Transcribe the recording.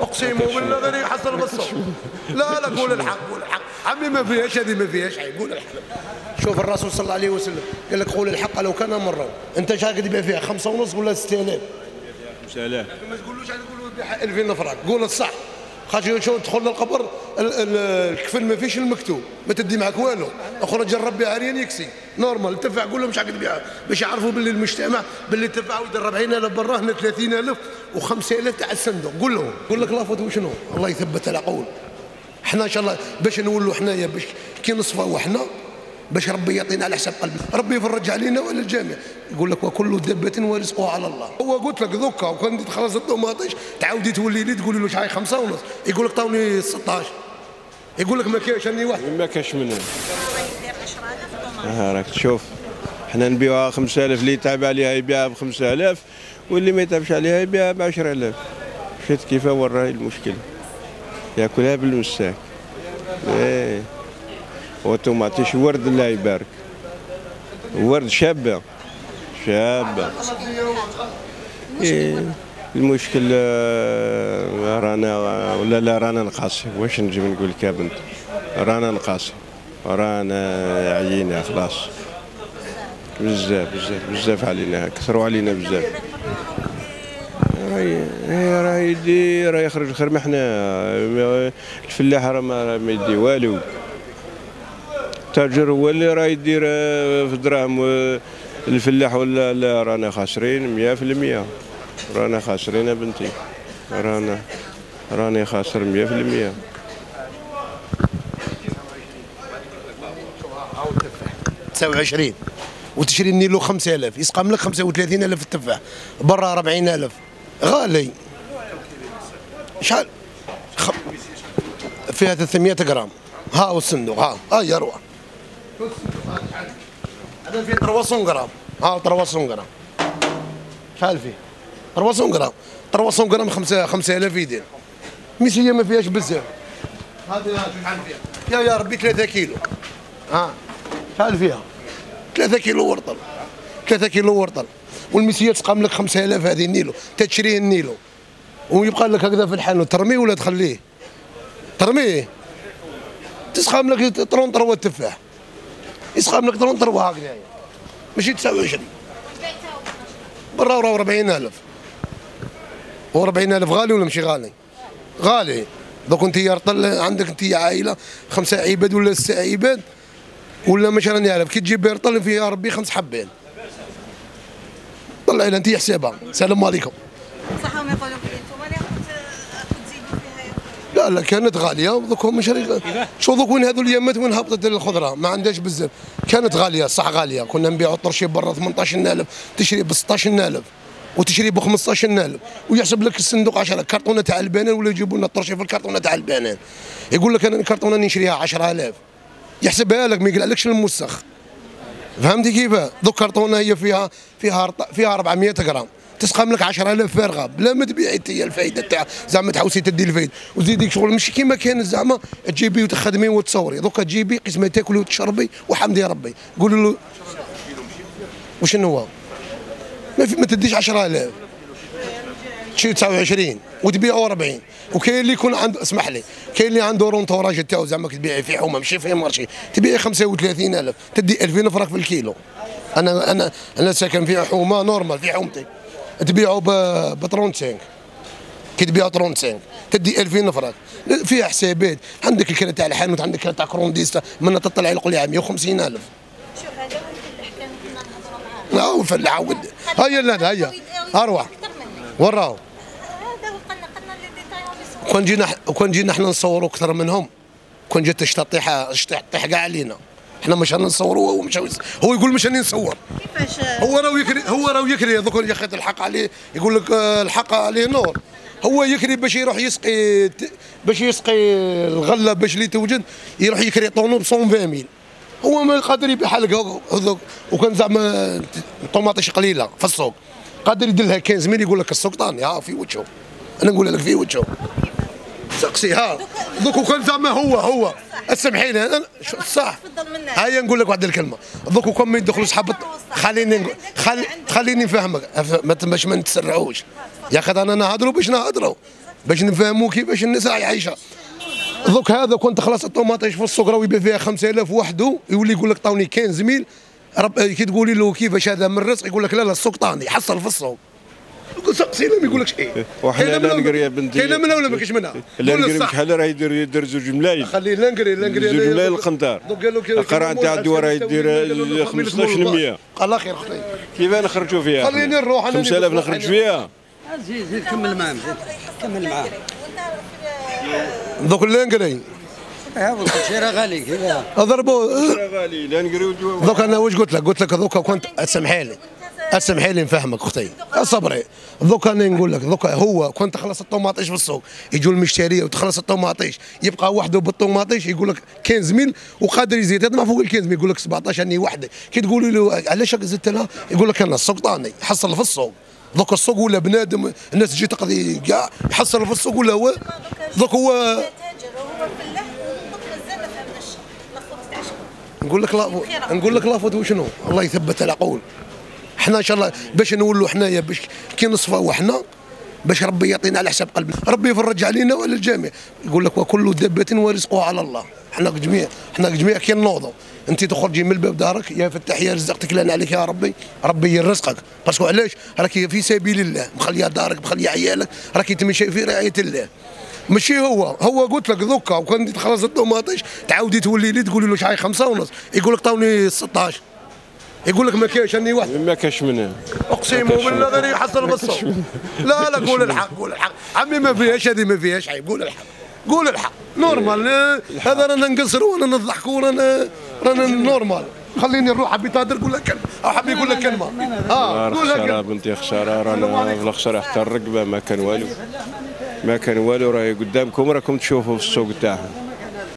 أقسم بالله غير يحصل بالصوت. لا لا قول الحق قول الحق. عمي ما فيهاش هذه ما فيهاش قول الحق. شوف الرسول صلى الله عليه وسلم قال لك قول الحق لو كان مرة. أنت شحال قد يبيع فيها خمسة ونص ولا 6000 5000 ما تقولوش أنا نقولوا بيعها 2000 نفرك قول الصح. خاطر شو تدخل للقبر ال- ال- الكفن ما فيش المكتوب. ما تدي معك والو. أخرج بها عريان يكسي. نورمال تدفع قول لهم شحال قد بيعها باش يعرفوا باللي المجتمع باللي تدفع ويدير 40000 برا هنا 30000 و5000 تاع الصندوق قول لهم. قول لك لافوت وشنو؟ الله يثبت العقول إحنا إن شاء الله باش نولوا حنايا باش كي نصفوا إحنا باش ربي يعطينا على حساب قلبنا ربي يفرج علينا وعلى الجميع. يقول لك وكل دبة ورزقها على الله. هو قلت لك ذكا وكان تخلص الطوماطيش تعاودي تولي لي تقولي له شحال خمسة ونص. يقول لك طاوني 16 يقول لك ما كاينش راني واحد. ما كاش منها يدير 10000 طوماط ها راك تشوف حنا نبيعوها 5000 اللي يتعب عليها يبيعها ب 5000 واللي ما يتعبش عليها يبيعها ب 10000 شفت كيف هو الراي المشكل؟ ياكلها بالمساك إيه. وطوماطيش ورد الله يبارك. ورد شابة. شابة. إيه. المشكل آه، رانا ولا لا رانا نقاصي. واش نجي نقول لك يا بنت؟ رانا نقاصي. رانا عيينا خلاص. بزاف بزاف بزاف علينا كثروا علينا بزاف. راهي هي راه يدي راه يخرج خير ما حنا الفلاح راه ما يدي والو. التاجر هو اللي راه يدير في دراهم الفلاح ولا لا رانا خاسرين 100% رانا خاسرين بنتي. رانا راني خاسر 100% 29 وتشري النيلو 5000 يسقم لك 35000 التفاح. برا 40000 غالي. شحال؟ خ... فيها 300 غرام. ها الصندوق ها. ها يروى هذا فيه 300 غرام. ها 300 غرام. شحال فيه؟ 300 غرام. 300 غرام 5 5000 يدير. ميسيه ما فيهاش بزاف. هذه شحال فيها؟ يا ربي 3 كيلو. ها؟ شحال فيها؟ 3 كيلو ورطل. 3 كيلو ورطل. والميسيه تقام لك 5000 هذه النيلو تشريه النيلو ويبقى لك هكذا في الحانوت. ترميه ولا تخليه؟ ترميه تسقام لك 30 تروه تفاح. يسقام لك 30 تروه هكذا ماشي 29 برا راه 40000 و 40000 غالي ولا ماشي غالي؟ غالي. دوك انت يا رطل عندك انت عائلة خمسة عباد ولا سته عباد؟ ولا مش راني عارف كي تجيب بيرطل فيها ربي خمس حبين. طلع لها انت حسابها. السلام عليكم. صح هما يقولوا لي أنتم اللي راكم تزيدوا فيها لا لا كانت غالية. دوك هم شري شو دوك وين هذو الايامات وين هبطت الخضرة؟ ما عندهاش بزاف. كانت غالية صح غالية. كنا نبيعوا طرشي برا 18000 تشري ب 16000 وتشري ب 15000 ويحسب لك الصندوق 10 كرتونة تاع البنان ولا يجيبوا لنا الطرشي في الكرتونة تاع البنان. يقول لك أنا الكرتونه نشريها 10000 يحسبها لك ما يقلعلكش الموسخ. فهمتي كيف؟ دوك كرتونة هي فيها فيها فيها 400 غرام. تسقم لك 10000 فارغه بلا ما تبيعي إنت الفايدة تاع زعما تحوسي تدي الفايدة. وتزيديك شغل ماشي كيما كان زعما تجيبي وتخدمي وتصوري. دوكا تجيبي قسمة تاكلي وتشربي وحمدي ربي. قولوا له وشنو هو؟ ما, ما تديش 10000 تشري 29 وتبيعوا 40 وكاين اللي يكون عنده اسمح لي كاين اللي عنده l'entourage تاعو زعما تبيعي في حومة ماشي في marché تبيعي 35000 تدي 2000 فرق في الكيلو. أنا أنا أنا ساكن في حومة normal في حومتي. تبيعوا ب ب 35 كي تبيعوا 35 تدي 2000 فرق. فيها حسابات. عندك الكرا تاع الحانوت عندك الكرا تاع كرونديستا. من تطلع يقول لي 150000 شوف هذا كان كنا نهضروا معاه. لا عاود هيا لا هيا. أروح أكثر مني وراو هذا هو قلنا قلنا لي كون جينا كون جينا إحنا نصوروا أكثر منهم. كون جات الشطيحه الشطيح كاع علينا. إحنا مش نصوروا هو مش هو يقول مش راني نصور كيفاش؟ هو راه يكري هو راه يكري دوك يا أخي الحق عليه يقول لك آه، الحق عليه نور. هو يكري باش يروح يسقي باش يسقي الغلة باش اللي توجد يروح يكري طونو ب 120000 هو ما قادر يبيع حلقه هذوك وكان زعما طوماطيش قليلة في السوق. قادر يدير لها 15000 يقول لك السوق طاني؟ ها في وجهه. أنا نقول لك في وجهه. سقسي ها. دوك وكان زعما هو هو. اسمحيني أنا صح. هيا نقول لك واحد الكلمة. دوك وكون ما يدخلوا صحاب خليني خل... خليني نفهمك. ما باش ما نتسرعوش. يا أخي أنا نهضروا باش نهضروا. باش نفهموا كيفاش الناس عايشة. دوك هذا كنت خلاص الطوماطيش في السوق راه يبيع فيها 5000 وحده. يولي يقول لك طاوني 15000 رب كي تقولي له كيفاش هذا من الرزق يقول لك لا لا السوق طاني حصل في السوق سقسينا ما يقولكش إيه وحنا لا نقري يا بنتي كاينة منها ولا ما كاينش منها لا نقري. شحال راه يدير يدير زوج ملايين خليه لا نقري لا نقري زوج ملايين القنطار دوك قال له كي- القرع كي- نتاع الدواء راه يدير قال له 15% الله خير أختي كيف نخرجوا فيها خليني نروح أنا 5000 نروح نخرج. فيها زيد زيد كمل معاه زيد كمل معاه دوك لا نقري راه غالي كذا اضربوا غالي لا نقريو دوك أنا واش قلت لك قلت لك دوكا كنت اسمحي لي اسمحي لي نفهمك أختي. صبري. دوكا أنا نقول لك دوكا هو كنت تخلص الطوماطيش في السوق يجوا المشتريه وتخلص الطوماطيش يبقى وحده بالطوماطيش يقول لك 15000 وقادر يزيد. يطمع فوق ال 15000 يقول لك 17 أني وحده. كي تقولي له علاش زدت لها؟ يقول لك أنا السوق طاني حصل في السوق. دوك السوق ولا بنادم الناس تجي تقضي كاع يحصل في السوق ولا هو؟ دوك هو نقول لك نقول لك لافوت وشنو؟ الله يثبت العقول إحنا إن شاء الله باش نولوا حنايا باش كي نصفوا حنا باش ربي يعطينا على حساب قلبنا. ربي يفرج علينا وعلى الجميع. يقول لك وكل دابة ورزقها على الله. إحنا جميع إحنا جميع كي نوضوا. انت تخرجي من الباب دارك يا فتح يا رزقتك لنا عليك يا ربي. ربي يرزقك. parce que علاش؟ راكي في سبيل الله. مخليه دارك مخليه عيالك. راكي تمشي في رعاية الله. ماشي هو. هو قلت لك دوكا وكان تخلص الطوماطيش تعاودي تولي لي تقولي له شحال خمسة ونص. يقول لك طاوني 16 يقول لك ما كاينش اني واحد. ما كاش منها أقسم بالله غير يحصل بالصوت. لا لا قول الحق قول الحق. عمي ما فيهاش هذه ما فيهاش عيب قول الحق. قول الحق. normal. آه، هذا رانا نقصروا ورانا نضحكوا ورانا رانا normal. خليني نروح حبيت هادر قول لك كلمة. أو حبي يقول لك كلمة. آه قول لك خساره. بنتي خساره رانا في الخساره حتى الرقبة ما كان والو. ما كان والو راهي قدامكم راكم تشوفوا في السوق تاعها